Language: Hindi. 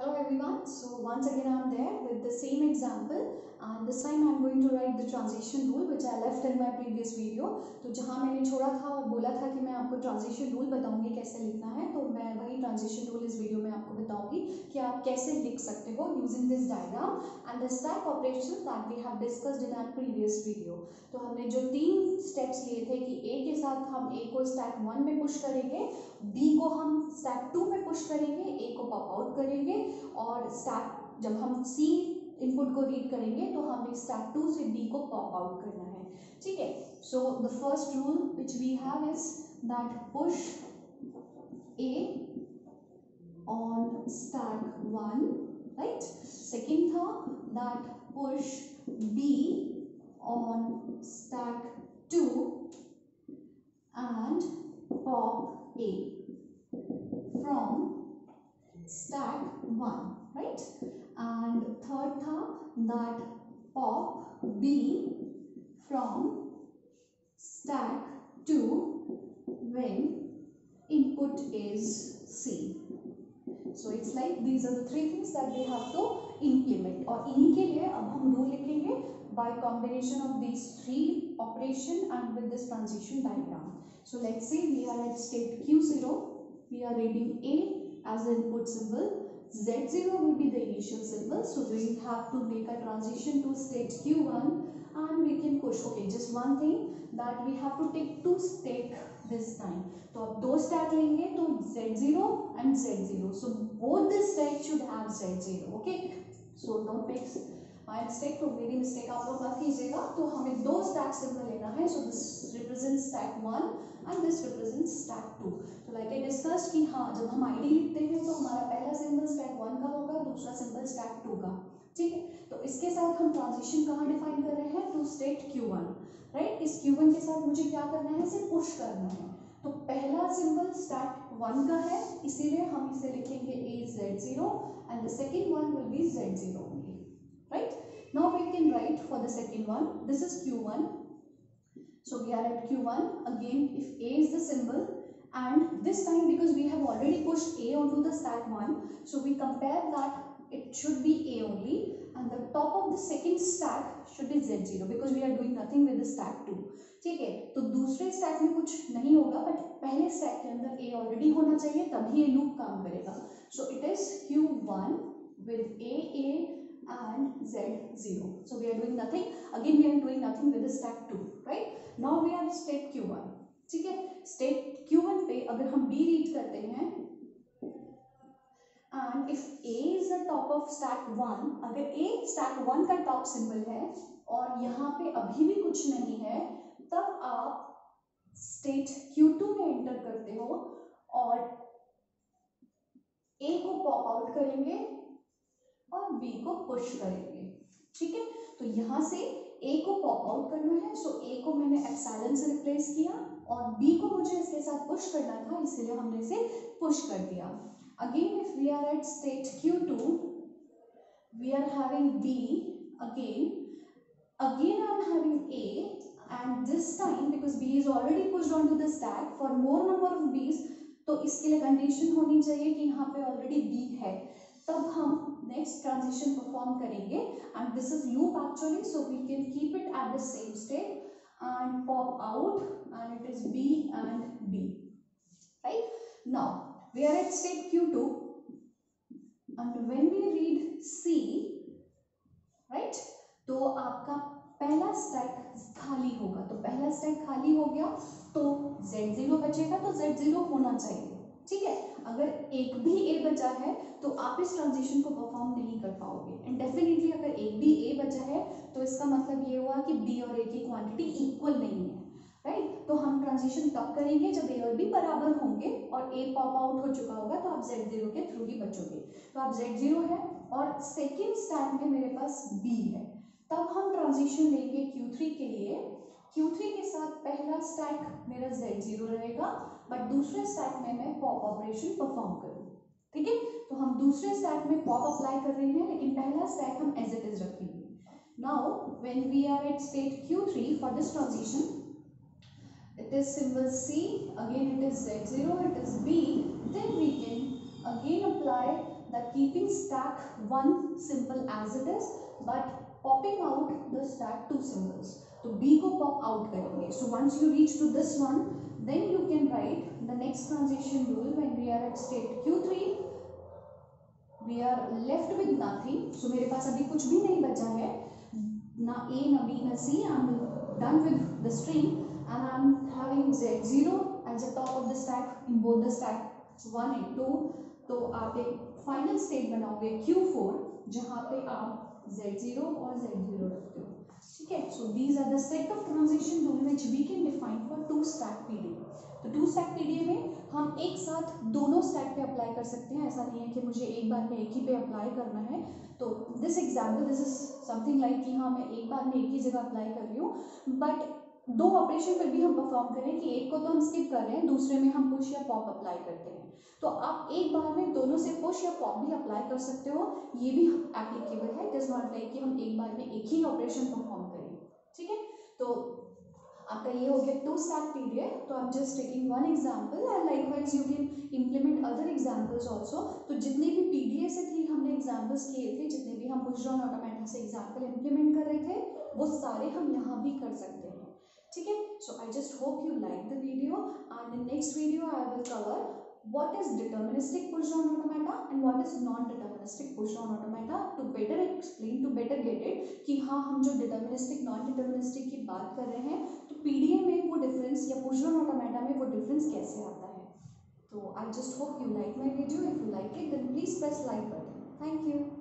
Hello everyone, so once again I am there with the same example and this time I am going to write the transition rule which I left in my previous video. तो जहाँ मैंने छोड़ा था और बोला था कि मैं आपको transition rule बताऊँगी कैसे लिखना है तो मैं वही transition rule इस में आपको बताऊँगी कि आप कैसे लिख सकते हो using this diagram and the stack operation that we have discussed in our previous video तो हमने जो तीन स्टेप्स लिए थे कि ए के साथ हम ए को स्टैक वन में पुश करेंगे बी को हम स्टैक टू में पुश करेंगे ए को पॉप आउट करेंगे और स्टैक जब हम सी इनपुट को रीड करेंगे तो हमें स्टैक टू से डी को पॉप आउट करना है। ठीक है? So the first rule which we have is that push A on stack 1 right? Second thought that push b on stack 2 and pop a from stack 1 right? And third thought that pop b from stack 2 when input is c. so it's like these are the three things that we have to implement और इन्हीं के लिए अब हम रूल लिखेंगे by combination of these three operation and with this transition diagram So let's say we are at state Q0, we are reading A as the input symbol, Z0 will be the initial symbol. So we have to make a transition to state Q1 and we can push. Okay, just one thing that we have to take two stack this time. तो अब दो स्टैक लेंगे तो Z0 and Z0. So both the stack should have Z0. Okay. So don't make my mistake तो मेरी मिस्टेक आप लोग मत कीजिएगा तो हमें दो स्टैक सिंबल लेना है so this represent stack one and this represent stack two तो लाइक आई डिस्कस कि हाँ जब हम आईडी लिखते हैं तो हमारा पहला सिंबल स्टैक वन का होगा, दूसरा सिंबल स्टैक टू का, ठीक है तो इसके साथ हम ट्रांजिशन कहाँ डिफाइन कर रहे हैं two state Q one right इस क्यूबन के साथ मुझे क्या करना है? इसे पुश करना है। तो पहला सिंबल स्टैट वन का है। इसीलिए हम इसे लिखेंगे A Z zero and the second one will be Z zero right now we can write for the second one this is Q one so we are at Q one again if A is the symbol and this time because we have already push A on to the stack one so we compare that it should be A only and the top of the second stack should be z0 because we are doing nothing with the stack 2 ठीक है तो दूसरे स्टैक में कुछ नहीं होगा बट पहले स्टैक के अंदर ए ऑलरेडी होना चाहिए तभी ये लूप काम करेगा so it is Q one with A A and z0 so we are doing nothing again we are doing nothing with the stack 2 right now we are state q1 ठीक है state q1 पे अगर हम b रीड करते हैं and if a top of stack 1 अगर a stack 1 का टॉप सिंबल है, और यहाँ पे अभी भी कुछ नहीं है, तब आप स्टेट q2 में एंटर करते हो, और a को पॉप आउट करेंगे, और बी को पुश करेंगे। ठीक है? तो यहाँ से ए को पॉप आउट करना है सो ए को मैंने एप्साइलन से रिप्लेस किया, और बी को मुझे इसके साथ पुश करना था, इसीलिए हमने इसे पुश कर दिया। Again if we are at state Q two we are having B again again I am having A and this time because B is already pushed on to the stack for more number of Bs तो इसके लिए कंडीशन होनी चाहिए कि यहाँ पे ऑलरेडी बी है। तब हम नेक्स्ट ट्रांजिशन परफॉर्म करेंगे and this is loop actually so we can keep it at the same state and pop out and it is B and B right now are at state Q two and when we read C right तो आपका पहला स्टैक खाली होगा। तो पहला स्टैक गया तो जेड ज़ीरो बचेगा तो जेड ज़ीरो होना चाहिए। ठीक है? अगर एक भी ए बचा है तो आप इस ट्रांजिशन को परफॉर्म नहीं कर पाओगे। एंड डेफिनेटली अगर एक भी ए बचा है तो इसका मतलब ये हुआ कि बी और ए की क्वांटिटी इक्वल नहीं है। राइट तो हम ट्रांजिशन तब करेंगे जब ए और बी बराबर होंगे और ए पॉप आउट हो चुका होगा तो आप जेड ज़ीरो के थ्रू ही बचोगे। तो आप जेड ज़ीरो है और सेकेंड स्टैक में मेरे पास बी है। तब हम ट्रांजिशन लेंगे क्यू थ्री के लिए। Q3 के साथ पहला स्टैक मेरा Z0 रहेगा बट दूसरे स्टैक में मैं पॉप ऑपरेशन परफॉर्म करूँ। ठीक है? तो हम दूसरे स्टैक में पॉप अप्लाई कर रहे हैं, लेकिन पहला स्टैक हम एज इट इज़ रखेंगे। Now when we are at state Q3 for this transition it is symbol C again it is Z0 it is B then we can again apply that keeping stack 1 simple as it is but popping out the stack two symbols तो b को pop out करेंगे so once you reach to this one then you can write the next transition rule when we are at state q3 we are left with nothing so मेरे पास अभी कुछ भी नहीं बचा है ना a ना b ना c i'm done with the string and i'm having z0 as the top of the stack, in both the stack 1 and 2 तो आप एक फाइनल स्टेट बनाओगे Q4 जहाँ पे आप Z0 और Z0 रखते हो। ठीक है? So these are the set of transition rule which we can define for two stack PDA तो टू स्टैक पीडीए में हम एक साथ दोनों स्टैक पे अप्लाई कर सकते हैं। ऐसा नहीं है कि मुझे एक बार में एक ही पे अप्लाई करना है। तो this example this is something like कि हाँ मैं एक बार में एक ही जगह अप्लाई कर रही हूँ। बट दो ऑपरेशन फिर भी हम परफॉर्म करें कि एक को तो हम स्किप कर रहे हैं, दूसरे में हम पुश या पॉप अप्लाई करते हैं। तो आप एक बार में दोनों से पुश या पॉप भी अप्लाई कर सकते हो, ये भी एप्लीकेबल है इज़ नॉट लाइक कि हम एक बार में एक ही ऑपरेशन परफॉर्म करें। ठीक है? तो आपका ये हो गया टू स्टैक पीरियड तो आप just taking one example and likewise you can implement other examples also तो जितनी भी पीडीए से थी, हमने एग्जाम्पल्स किए थे, जितने भी हम पुश डाउन ऑटोमेटिक से एग्ज़ाम्पल इम्प्लीमेंट कर रहे थे, वो सारे हम यहाँ भी कर सकते है just hope you like the video and in next video I will cover what is deterministic down automata and what is non deterministic push down automata to better explain to better get it कि हाँ हम जो deterministic non deterministic की बात कर रहे हैं तो पीडीए में वो डिफरेंस या पुश डाउन ऑटोमेटा में वो डिफरेंस कैसे आता है तो I just hope you like my video if you like it then please press like button thank you